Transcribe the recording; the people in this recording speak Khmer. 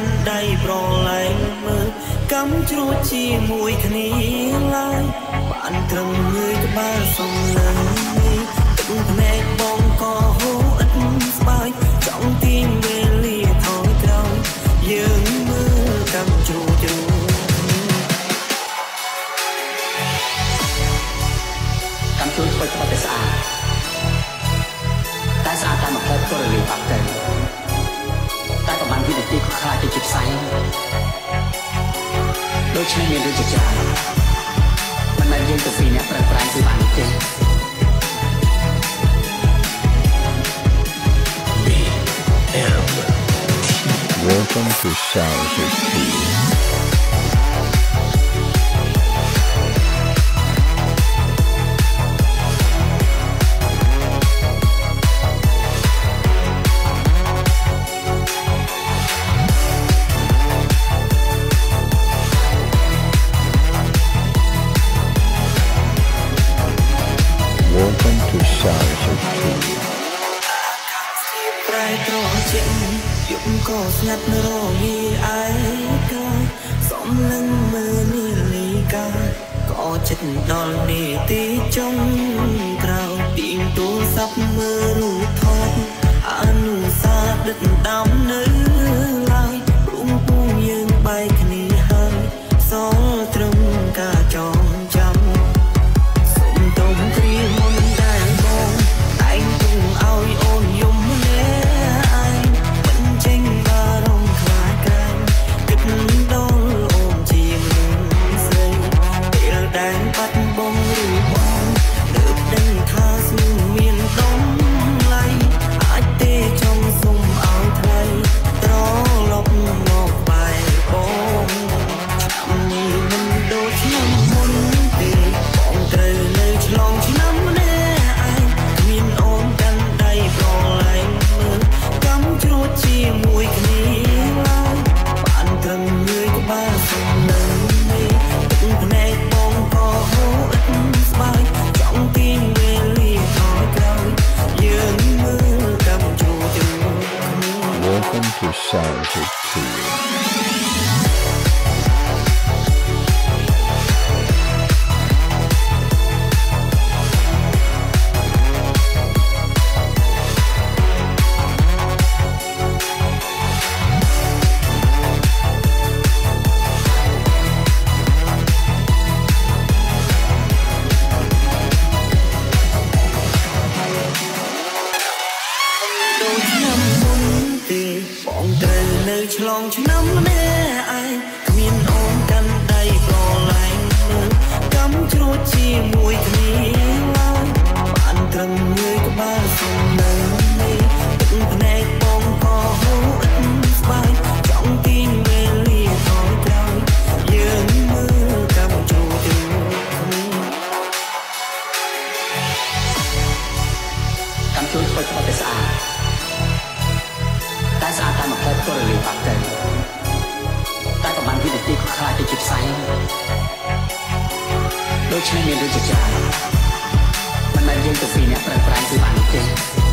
កាន់ដៃប្រឡែងមើលកំជ្រួតជាមួយគ្នាឡើយបានត្រឹមងើយក្បាលសំឡឹងនេះទឹកភ្នែកបងក៏ហូរឥតស្បាយចង់ទាញវេលាថយក្រោយយើងមើលកំជ្រួតជ្រួតកំជួយធ្វើក្បត់តែស្អាតតែស្អាតតែមួយផ្លែផ្ទាល់រលាយបាត់ទៅតែ ដូច្នេះមានរឿងជាច្រើនមិនមែនយើងទៅពីរអ្នកប្រឹងប្រែងគឺបានទេ Welcome to Sounds of Tea. Welcome to Sounds of Tea. ប្រែត្រជាយប់ក៏ស្ងាត់រងាឯកាសំលឹងមើលនាឡិកាក៏ចិត្តដល់នេតិចុងក្រោយទៀងទូរស័ព្ទមើលរូបថតអនុសាដិតដំនៅ ដែ Welcome to Sounds of Tea. ដូចឆ្នាំមុនទេប ងត្រូវនៅឆ្លងឆ្នាំម្នាក់ឯងគ្មានអូនកាន់ដៃប្រឡែងមើលកំជ្រួតជាមួយគ្នាឡើយបានត្រឹមងើយក្បាលសំនៅនេះទឹកភ្នែកបងក៏ហូរឥតស្បាយចង់ទាញវេលាថយក្រោយយើងមើលកំជ្រួតជាមួយគ្នាកំជួយធ្វើក្បត់តែស្អាត តែស្អាតតែមួយផ្លែផ្ទាល់រលាយបាត់ទៅតែប្រហែលវិនាទីក៏ខ្លាចទៅជាផ្សែងដូច្នេះមានរឿងជាច្រើនមិនមែនយើងទៅពីរអ្នកប្រឹងប្រែងគឺបានទេ